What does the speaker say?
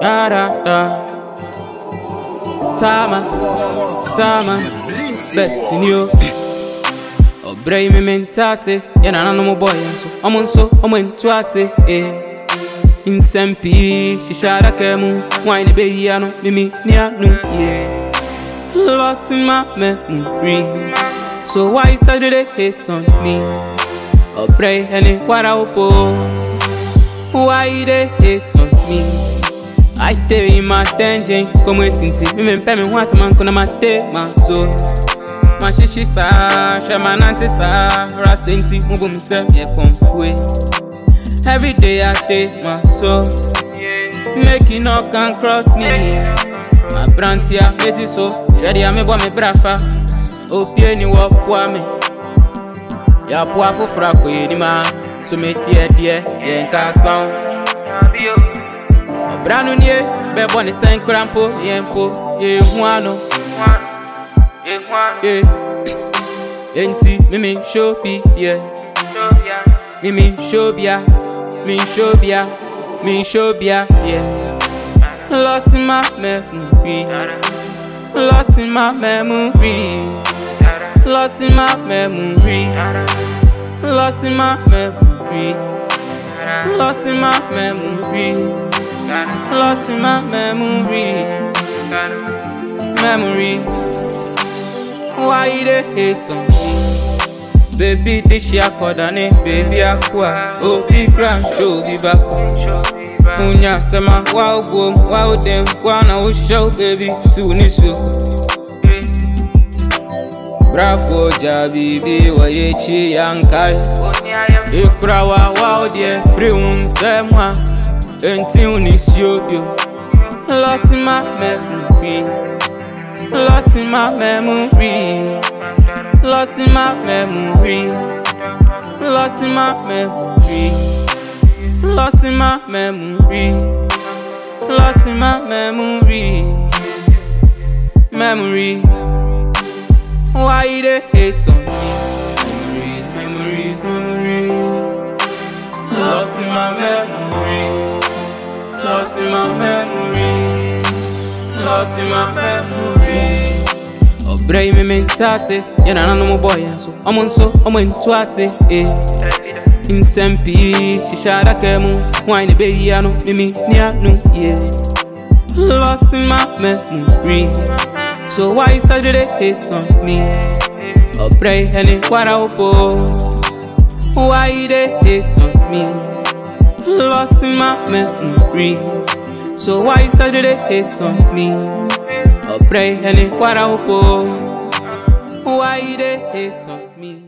Da da da. Tama, Tama, best in you. Obrei me mentase, yana na no mo boy so. Omo nso, omo ntu ase, eh. Insempi, shishara kemu, wine be yano, mimi ni anu, yeah. Lost in my memory. So why started they hate on me? Obrei any what I Why they hate on me? I tell you my danger, come with Sinti, women pay me once a man, kuna mate, my soul. My shishi sa, shama nante sa, rastinti, mubum se, me confue. Every day I take my soul, make you not can cross me. My brantia, mesi so, shady a me boy me brafa, opie ni wo poa me. Ya poa fufra ko ni ma, some dear dear, yeah, car sound. Brand new, be bonny send crampo, yempo, ye huano. Yeah, enti, mimi, show be dear. Mimi, show bia, mi show bia, mi show bia, dear. Lost in my memory, lost in my memory, lost in my memory, lost in my memory. Lost in my memory, lost in my memory, memory. Why dey hate on me? Baby, this ya kodane, baby akwa. Obi oh, grand show be back. Unya sema wa ugom, wa udem, wa na show baby tu ni so. Bravo jabibi wa yechi yankai. Ikra wa wa odie, free un semwa. Enti unisio Lost in my memory. Lost in my memory. Lost in my memory. Lost in my memory. Lost in my memory. Lost in my memory. Memory. Why dey hate on me? Memories, memories, memories. Lost in my memory. Lost in my memory. Lost in my memory. Obrei me mentase, yana na no mo boy so. Omo nso, omo ntu ase, eh. Insempi, shishara kemu, wine be yano, mimi ni anu, yeah. Lost in my memory. So why started they hate on me? Obrei any what I oh? Why they hate on me? Lost in my memory. So why started they hate on me? Obrei any what I oh? Why they hate on me?